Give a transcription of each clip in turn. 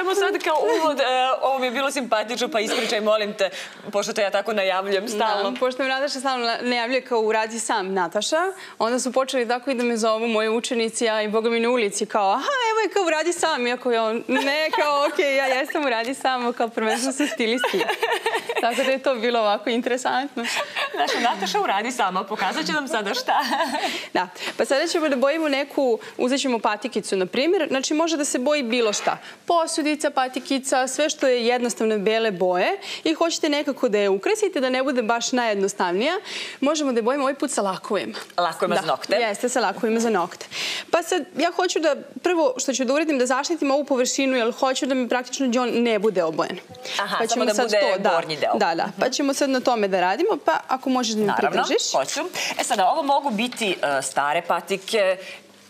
samo sad kao uvod, e, ovo mi je bilo simpatično, pa ispričaj, molim te, pošto te ja tako najavljujem stalno. Da, pošto me Nataša stalno najavljuje kao uradi sam Nataša, onda su počeli tako i da me zovu moje učenici, a i boga mi na ulici, kao, aha, je kao uradi sam, iako je on, ne, kao, okej, ja jesam uradi sam, kao prvenstveno sa stilisti. tako da je to bilo ovako interesantno. Naša Nataša uradi sama, pokazat će nam sada šta. da, pa sada ćemo da bojimo neku, uzet ćemo patikicu, na primjer, znači može da se boji bilo šta. Posudica, patikica, sve što je jednostavne bele boje i hoćete nekako da je ukresite, da ne bude baš najjednostavnija, možemo da je bojimo ovaj put sa lakovima. Lakovima da, za nokte? Jeste, sa lakovima za nokte. Pa sad, ja hoću da, prvo što ću da uradim, da zaštitim ovu površinu, jer hoću da mi praktično John ne bude obojen. Aha, pa samo da bude to, da, gornji deo. Da, da. Pa ćemo sad na tome da radimo, pa ako možeš da mi Naravno, pridržiš. Naravno, hoću. E sada, ovo mogu biti uh, stare patike,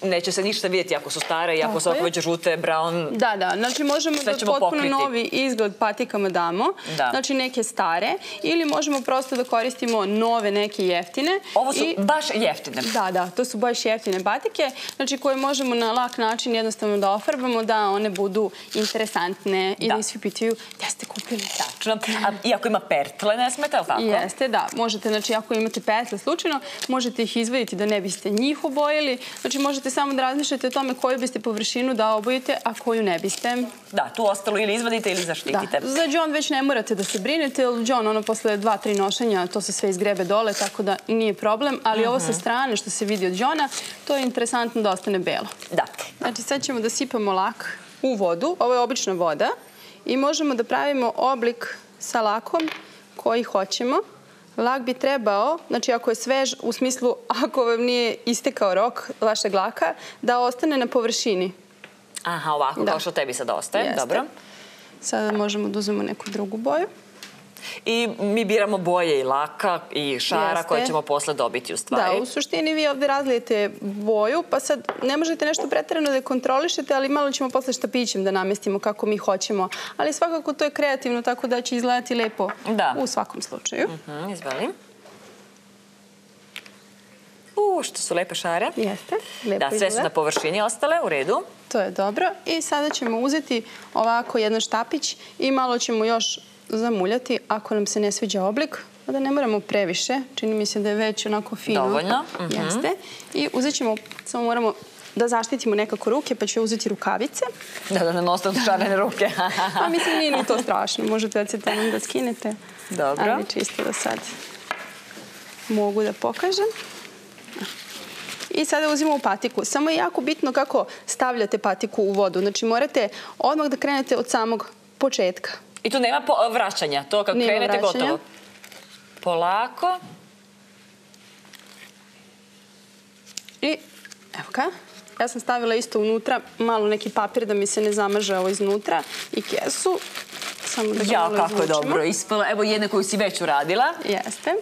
neće se ništa vidjeti ako su stare i ako su ovako već žute, brown. Da, da. Znači možemo da potpuno pokriti. novi izgled patikama damo. Da. Znači neke stare. Ili možemo prosto da koristimo nove neke jeftine. Ovo su I... baš jeftine. Da, da. To su baš jeftine patike. Znači koje možemo na lak način jednostavno da ofarbamo da one budu interesantne i da, da svi pitaju gde ste kupili. Tačno. A, I ako ima pertle, ne smete, ali tako? Jeste, da. Možete, znači ako imate pertle slučajno, možete ih izvaditi da ne biste njih obojili. Znači možete morate samo da razmišljate o tome koju biste površinu da obojite, a koju ne biste. Da, tu ostalo ili izvadite ili zaštitite. Da. Za John već ne morate da se brinete, jer John ono posle dva, tri nošenja to se sve izgrebe dole, tako da nije problem, ali uh -huh. ovo sa mhm. strane što se vidi od Johna, to je interesantno da ostane belo. Da. Znači sad ćemo da sipamo lak u vodu, ovo je obična voda, i možemo da pravimo oblik sa lakom koji hoćemo. Lak bi trebao, znači ako je svež, u smislu ako vam nije istekao rok vašeg laka, da ostane na površini. Aha, ovako, da. kao što tebi sad ostaje. Jeste. Dobro. Sada možemo da uzmemo neku drugu boju. I mi biramo boje i laka i šara Jeste. koje ćemo posle dobiti u stvari. Da, u suštini vi ovde razlijete boju, pa sad ne možete nešto pretredno da kontrolišete, ali malo ćemo posle štapićem da namestimo kako mi hoćemo. Ali svakako to je kreativno, tako da će izgledati lepo da. u svakom slučaju. Uh mhm, -huh, izveli. U, što su lepe šare. Jeste, lepo Da, sve izgleda. su na površini ostale, u redu. To je dobro. I sada ćemo uzeti ovako jedan štapić i malo ćemo još zamuljati ako nam se ne sviđa oblik, da ne moramo previše. Čini mi se da je već onako fino. Dovoljno. -huh. Jeste. I uzet ćemo, samo moramo da zaštitimo nekako ruke, pa ću uzeti rukavice. Da, da nam ostanu šarene ruke. A mislim, nije ni to strašno. Možete acetanom da skinete. Dobro. Ali čisto da sad mogu da pokažem. I sada uzimamo patiku. Samo je jako bitno kako stavljate patiku u vodu. Znači morate odmah da krenete od samog početka. I tu nema vraćanja, to kad nema krenete vraćanja. gotovo. Polako. I evo ga. Ja sam stavila isto unutra malo neki papir da mi se ne zamaže ovo iznutra i kesu. Samo da ja, kako izvučemo. je dobro ispalo. Evo jedne koju si već uradila. Jeste.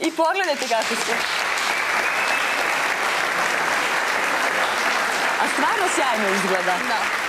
I pogledajte kako ste. A stvarno sjajno izgleda. Da.